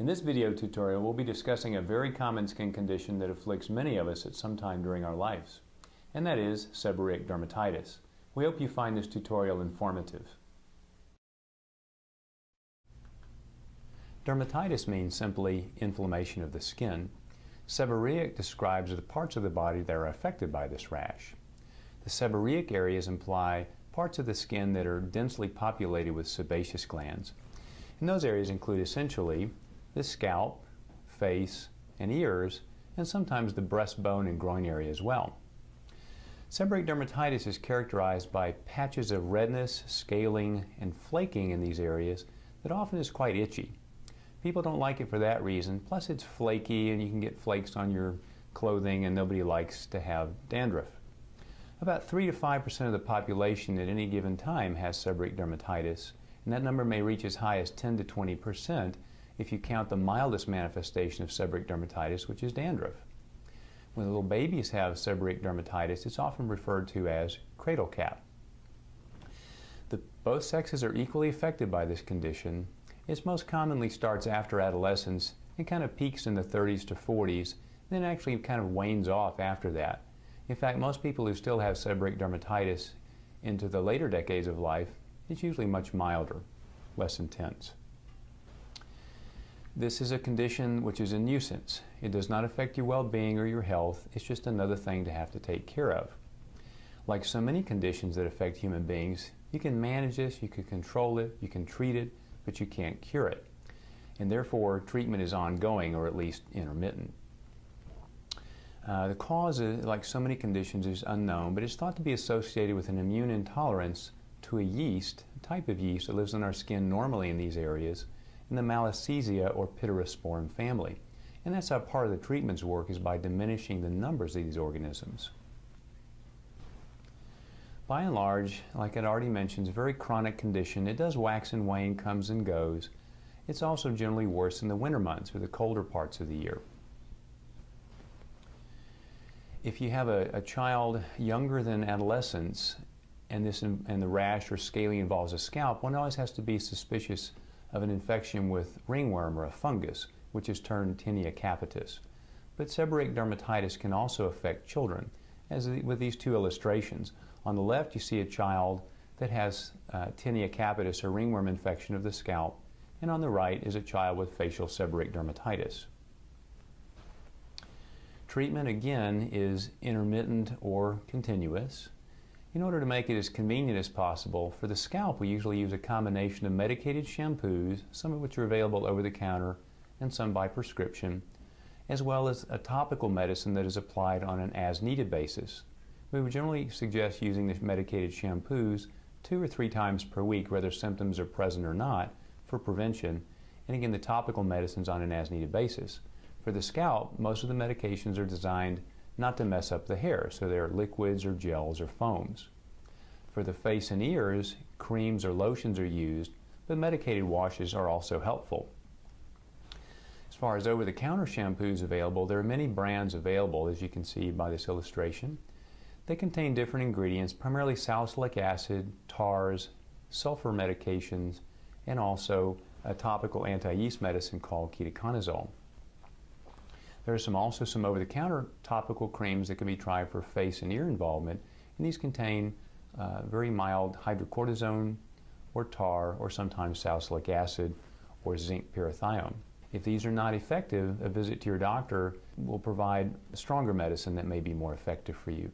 In this video tutorial, we'll be discussing a very common skin condition that afflicts many of us at some time during our lives, and that is seborrheic dermatitis. We hope you find this tutorial informative. Dermatitis means simply inflammation of the skin. Seborrheic describes the parts of the body that are affected by this rash. The seborrheic areas imply parts of the skin that are densely populated with sebaceous glands. And those areas include essentially the scalp, face, and ears, and sometimes the breastbone and groin area as well. Seborrheic dermatitis is characterized by patches of redness, scaling, and flaking in these areas that often is quite itchy. People don't like it for that reason, plus it's flaky and you can get flakes on your clothing and nobody likes to have dandruff. About 3 to 5% of the population at any given time has seborrheic dermatitis, and that number may reach as high as 10 to 20% if you count the mildest manifestation of seborrheic dermatitis, which is dandruff. When little babies have seborrheic dermatitis, it's often referred to as cradle cap. The, both sexes are equally affected by this condition. It most commonly starts after adolescence and kind of peaks in the 30s to 40s, then actually kind of wanes off after that. In fact, most people who still have seborrheic dermatitis into the later decades of life, it's usually much milder, less intense. This is a condition which is a nuisance. It does not affect your well-being or your health. It's just another thing to have to take care of. Like so many conditions that affect human beings, you can manage this, you can control it, you can treat it, but you can't cure it. And therefore, treatment is ongoing or at least intermittent. Uh, the cause, is, like so many conditions, is unknown, but it's thought to be associated with an immune intolerance to a yeast, a type of yeast that lives in our skin normally in these areas, in the Malassezia or Pityrosporum family. And that's how part of the treatments work is by diminishing the numbers of these organisms. By and large, like I already mentioned, it's a very chronic condition. It does wax and wane, comes and goes. It's also generally worse in the winter months or the colder parts of the year if you have a, a child younger than adolescence and this and the rash or scaling involves a scalp, one always has to be suspicious of an infection with ringworm or a fungus, which is termed tinea capitis. But seborrheic dermatitis can also affect children, as with these two illustrations. On the left, you see a child that has uh, tinea capitis or ringworm infection of the scalp, and on the right is a child with facial seborrheic dermatitis. Treatment again is intermittent or continuous. In order to make it as convenient as possible, for the scalp we usually use a combination of medicated shampoos, some of which are available over the counter and some by prescription, as well as a topical medicine that is applied on an as needed basis. We would generally suggest using the medicated shampoos two or three times per week, whether symptoms are present or not, for prevention, and again the topical medicines on an as needed basis. For the scalp, most of the medications are designed not to mess up the hair, so they're liquids or gels or foams. For the face and ears, creams or lotions are used, but medicated washes are also helpful. As far as over-the-counter shampoos available, there are many brands available, as you can see by this illustration. They contain different ingredients, primarily salicylic acid, tars, sulfur medications, and also a topical anti-yeast medicine called ketoconazole. There are some, also some over-the-counter topical creams that can be tried for face and ear involvement, and these contain uh, very mild hydrocortisone or tar or sometimes salicylic acid or zinc pyrithione. If these are not effective, a visit to your doctor will provide stronger medicine that may be more effective for you.